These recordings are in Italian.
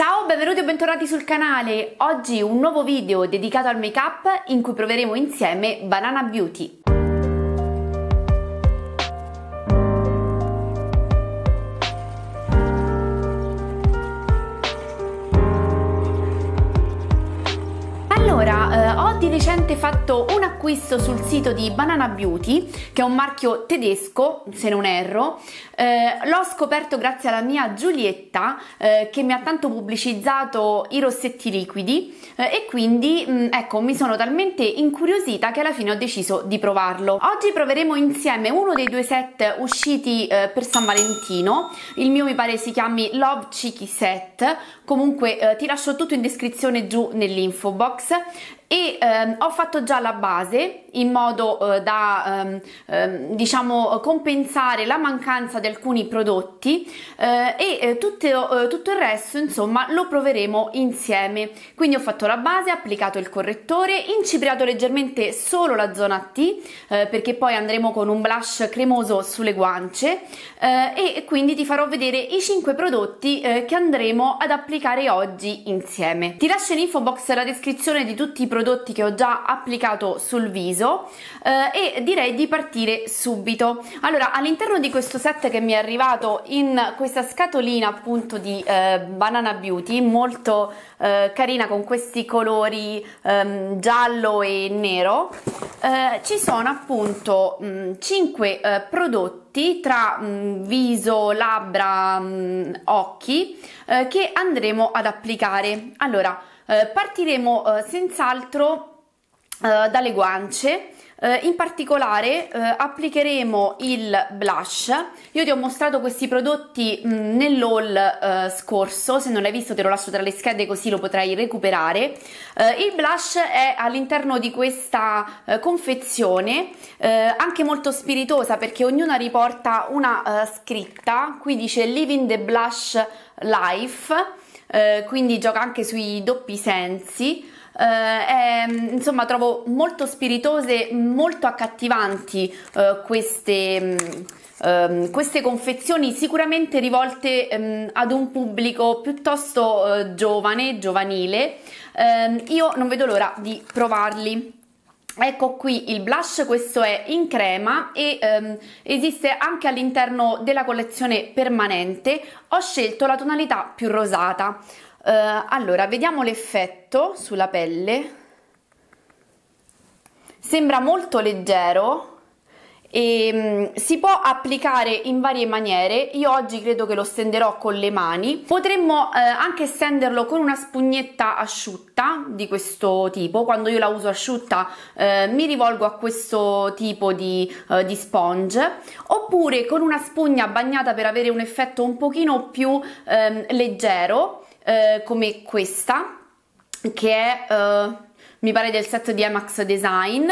Ciao, benvenuti o bentornati sul canale. Oggi un nuovo video dedicato al make up in cui proveremo insieme Banana Beauty. Recente fatto un acquisto sul sito di Banana Beauty, che è un marchio tedesco, se non erro. Eh, l'ho scoperto grazie alla mia Giulietta, eh, che mi ha tanto pubblicizzato i rossetti liquidi eh, e quindi, mh, mm, ecco, mi sono talmente incuriosita che alla fine ho deciso di provarlo. Oggi proveremo insieme uno dei due set usciti eh, per San Valentino. Il mio mi pare si chiami Love Cheeky Set. Comunque eh, ti lascio tutto in descrizione giù nell'info box e ehm, ho fatto già la base in modo eh, da ehm, ehm, diciamo compensare la mancanza di alcuni prodotti eh, e eh, tutto, eh, tutto il resto insomma lo proveremo insieme. Quindi ho fatto la base applicato il correttore incipriato leggermente solo la zona T perché poi andremo con un blush cremoso sulle guance e quindi ti farò vedere i 5 prodotti che andremo ad applicare oggi insieme. Ti lascio in info box la descrizione di tutti i prodotti prodotti che ho già applicato sul viso eh, e direi di partire subito. Allora all'interno di questo set che mi è arrivato in questa scatolina appunto di eh, Banana Beauty molto eh, carina con questi colori ehm, giallo e nero eh, ci sono appunto mh, 5 eh, prodotti tra mh, viso, labbra, mh, occhi eh, che andremo ad applicare. Allora eh, partiremo eh, senz'altro eh, dalle guance. Uh, in particolare uh, applicheremo il blush. Io ti ho mostrato questi prodotti mm, nell'haul scorso. Se non l'hai visto te lo lascio tra le schede così lo potrai recuperare. Il blush è all'interno di questa confezione anche molto spiritosa perché ognuna riporta una scritta. Qui dice living the blush life eh, quindi gioca anche sui doppi sensi. Eh, è, insomma, trovo molto spiritose, molto accattivanti eh, queste. Um, queste confezioni sicuramente rivolte um, ad un pubblico piuttosto uh, giovane, giovanile. Um, io non vedo l'ora di provarli. Ecco qui il blush, questo è in crema e ehm, esiste anche all'interno della collezione permanente. Ho scelto la tonalità più rosata. Eh, allora, vediamo l'effetto sulla pelle. Sembra molto leggero, e um, si può applicare in varie maniere. Io oggi credo che lo stenderò con le mani. Potremmo eh, anche stenderlo con una spugnetta asciutta di questo tipo. Quando io la uso asciutta eh, mi rivolgo a questo tipo di, eh, di, sponge. Oppure con una spugna bagnata per avere un effetto un pochino più ehm, leggero eh, come questa che è eh, mi pare del set di Emax Design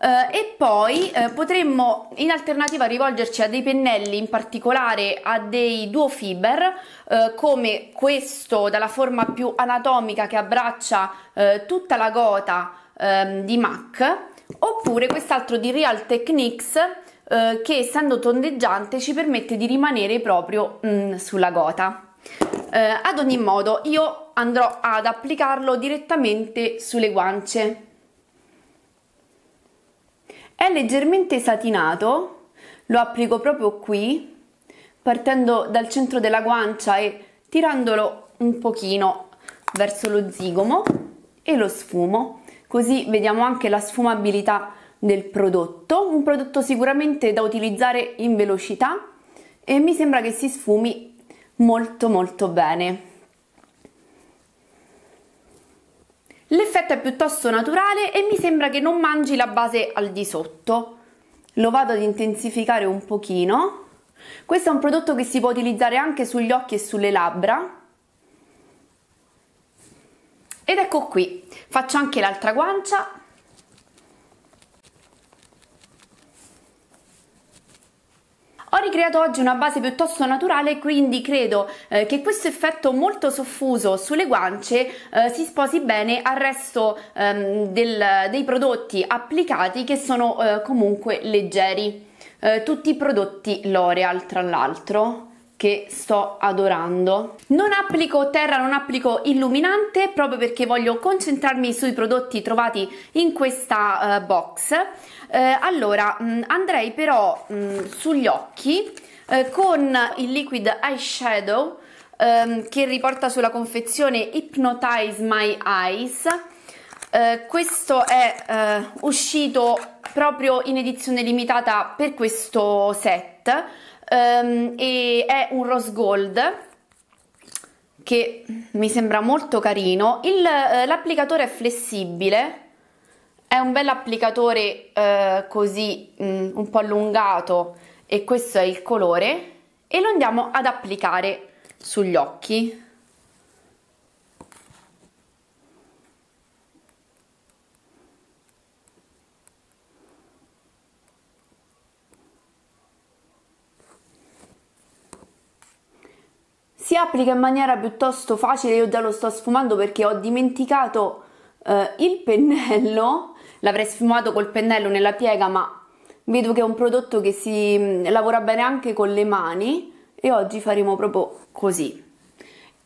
Uh, e poi uh, potremmo in alternativa rivolgerci a dei pennelli, in particolare a dei duo fiber, uh, come questo dalla forma più anatomica che abbraccia tutta la gota um, di MAC, oppure quest'altro di Real Techniques che essendo tondeggiante ci permette di rimanere proprio mm, sulla gota. ad ogni modo io andrò ad applicarlo direttamente sulle guance è leggermente satinato, lo applico proprio qui, partendo dal centro della guancia e tirandolo un pochino verso lo zigomo e lo sfumo, così vediamo anche la sfumabilità del prodotto, un prodotto sicuramente da utilizzare in velocità e mi sembra che si sfumi molto molto bene. L'effetto è piuttosto naturale e mi sembra che non mangi la base al di sotto. Lo vado ad intensificare un pochino. Questo è un prodotto che si può utilizzare anche sugli occhi e sulle labbra. Ed ecco qui, faccio anche l'altra guancia Ho ricreato oggi una base piuttosto naturale quindi credo eh, che questo effetto molto soffuso sulle guance eh, si sposi bene al resto ehm, del, dei prodotti applicati che sono eh, comunque leggeri. Eh, tutti i prodotti L'Oreal tra l'altro che sto adorando. Non applico terra, non applico illuminante proprio perché voglio concentrarmi sui prodotti trovati in questa uh, box. Uh, allora, mh, mm, andrei però mh, mm, sugli occhi uh, con il liquid eyeshadow um, che riporta sulla confezione Hypnotize My Eyes. questo è uscito proprio in edizione limitata per questo set um, e è un rose gold che mi sembra molto carino. Il, uh, l'applicatore è flessibile, è un bel applicatore uh, così um, un po' allungato e questo è il colore e lo andiamo ad applicare sugli occhi. Si applica in maniera piuttosto facile, io già lo sto sfumando perché ho dimenticato eh, il pennello, l'avrei sfumato col pennello nella piega ma vedo che è un prodotto che si mm, lavora bene anche con le mani e oggi faremo proprio così.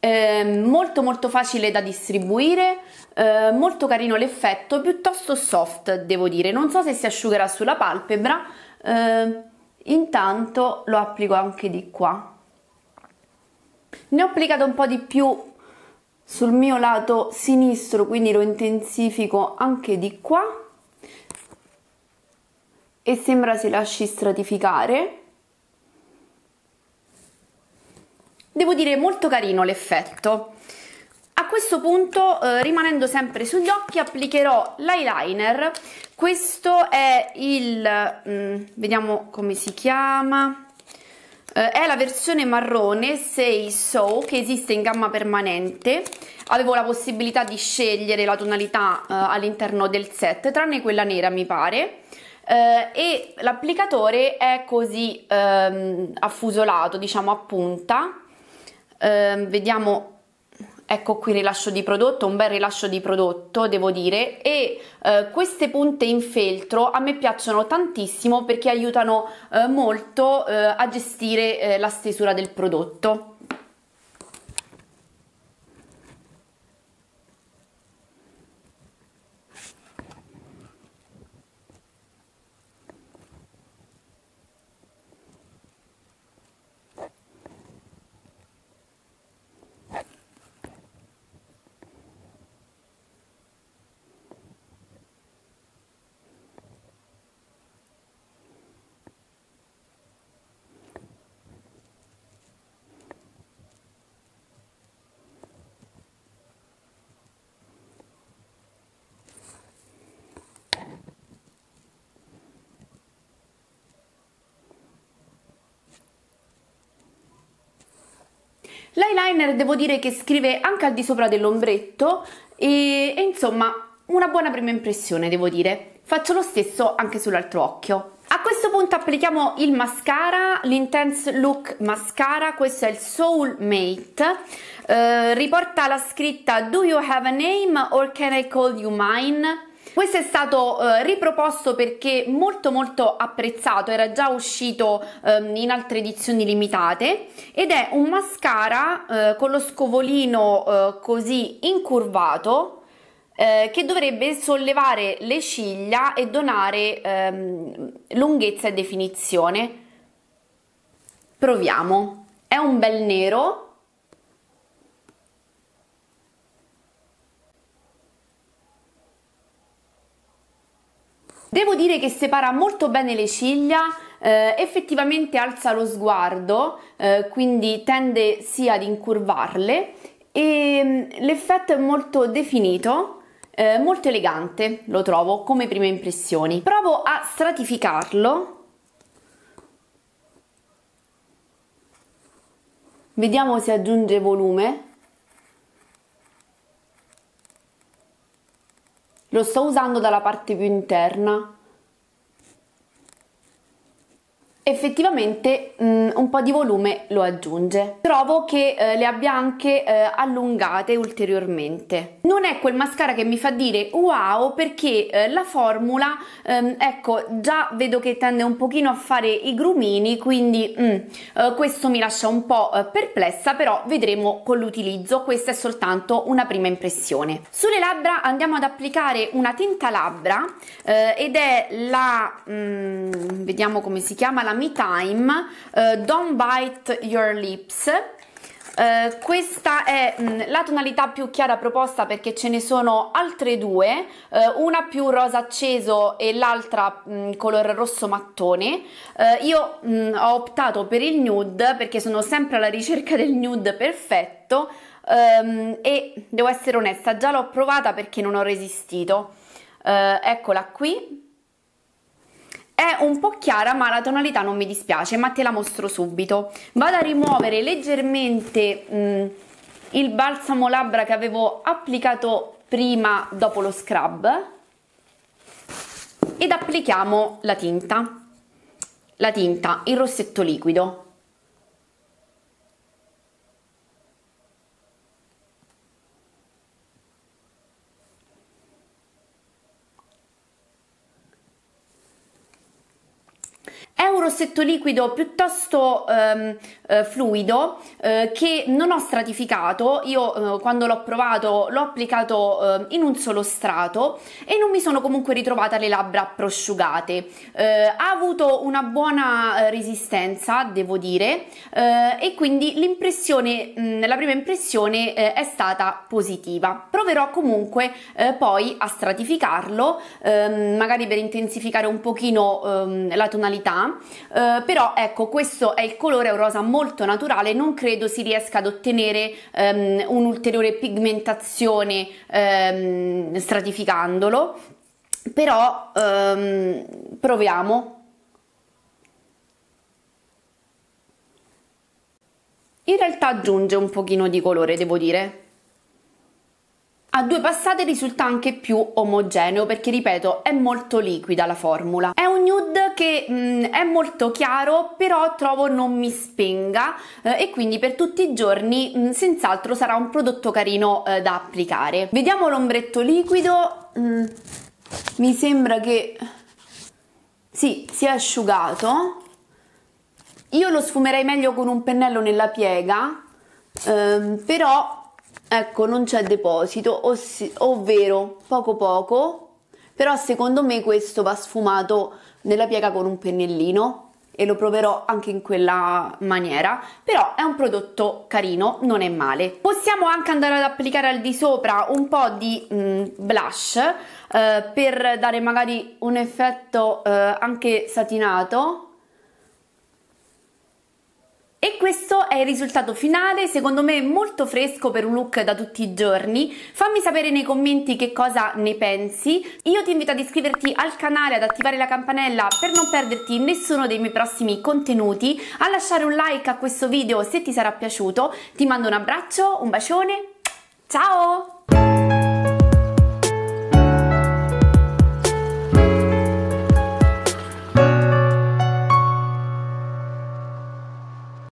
Eh, molto molto facile da distribuire, eh, molto carino l'effetto, piuttosto soft devo dire, non so se si asciugherà sulla palpebra, eh, intanto lo applico anche di qua ne ho applicato un po' di più sul mio lato sinistro quindi lo intensifico anche di qua. E sembra si lasci stratificare. Devo dire molto carino l'effetto. A questo punto eh, rimanendo sempre sugli occhi applicherò l'eyeliner. Questo è il mm, vediamo come si chiama eh, è la versione marrone Say So che esiste in gamma permanente. Avevo la possibilità di scegliere la tonalità eh, all'interno del set tranne quella nera mi pare. Eh, e l'applicatore è così ehm, affusolato diciamo a punta. Ehm, vediamo ecco qui rilascio di prodotto, un bel rilascio di prodotto devo dire e eh, queste punte in feltro a me piacciono tantissimo perché aiutano eh, molto eh, a gestire eh, la stesura del prodotto. L'eyeliner devo dire che scrive anche al di sopra dell'ombretto e, e insomma una buona prima impressione devo dire. Faccio lo stesso anche sull'altro occhio. A questo punto applichiamo il mascara, l'Intense Look Mascara, questo è il Soul Mate, eh, riporta la scritta Do you have a name or can I call you mine? Questo è stato eh, riproposto perché molto molto apprezzato, era già uscito eh, in altre edizioni limitate ed è un mascara eh, con lo scovolino eh, così incurvato eh, che dovrebbe sollevare le ciglia e donare ehm, lunghezza e definizione. Proviamo. È un bel nero Devo dire che separa molto bene le ciglia, eh, effettivamente alza lo sguardo, eh, quindi tende sia ad incurvarle e mm, l'effetto è molto definito, eh, molto elegante lo trovo come prime impressioni. Provo a stratificarlo. Vediamo se aggiunge volume. Lo sto usando dalla parte più interna effettivamente mh, mm, un po' di volume lo aggiunge. Trovo che eh, le abbia anche eh, allungate ulteriormente. Non è quel mascara che mi fa dire wow perché eh, la formula, ehm, ecco, già vedo che tende un pochino a fare i grumini, quindi mh, mm, eh, questo mi lascia un po' eh, perplessa, però vedremo con l'utilizzo, questa è soltanto una prima impressione. Sulle labbra andiamo ad applicare una tinta labbra eh, ed è la, mh, mm, vediamo come si chiama, la la Me Time uh, Don't Bite Your Lips Uh, questa è mh, mm, la tonalità più chiara proposta perché ce ne sono altre due, uh, una più rosa acceso e l'altra mm, color rosso mattone. Uh, io mh, mm, ho optato per il nude perché sono sempre alla ricerca del nude perfetto um, e devo essere onesta, già l'ho provata perché non ho resistito. eccola qui, è un po' chiara ma la tonalità non mi dispiace ma te la mostro subito. Vado a rimuovere leggermente mh, mm, il balsamo labbra che avevo applicato prima dopo lo scrub ed applichiamo la tinta. La tinta, il rossetto liquido È un rossetto liquido piuttosto ehm, eh, fluido eh, che non ho stratificato, io eh, quando l'ho provato l'ho applicato eh, in un solo strato e non mi sono comunque ritrovata le labbra prosciugate. Eh, ha avuto una buona eh, resistenza, devo dire, e quindi l'impressione, mm, la prima impressione è stata positiva. Proverò comunque poi a stratificarlo, ehm, magari per intensificare un pochino ehm, la tonalità eh, però ecco questo è il colore, è un rosa molto naturale, non credo si riesca ad ottenere um, un'ulteriore pigmentazione um, stratificandolo, però um, proviamo. In realtà aggiunge un pochino di colore, devo dire. Due passate risulta anche più omogeneo perché ripeto è molto liquida la formula. È un nude che mh, mm, è molto chiaro però trovo non mi spenga eh, e quindi per tutti i giorni mh, mm, senz'altro sarà un prodotto carino eh, da applicare. Vediamo l'ombretto liquido, mm, mi sembra che sì, si è asciugato. Io lo sfumerei meglio con un pennello nella piega, ehm, però ecco non c'è deposito ossi, ovvero poco poco però secondo me questo va sfumato nella piega con un pennellino e lo proverò anche in quella maniera però è un prodotto carino non è male. Possiamo anche andare ad applicare al di sopra un po' di mm, blush eh, per dare magari un effetto eh, anche satinato e questo è il risultato finale, secondo me molto fresco per un look da tutti i giorni. Fammi sapere nei commenti che cosa ne pensi. Io ti invito ad iscriverti al canale, ad attivare la campanella per non perderti nessuno dei miei prossimi contenuti, a lasciare un like a questo video se ti sarà piaciuto. Ti mando un abbraccio, un bacione, ciao!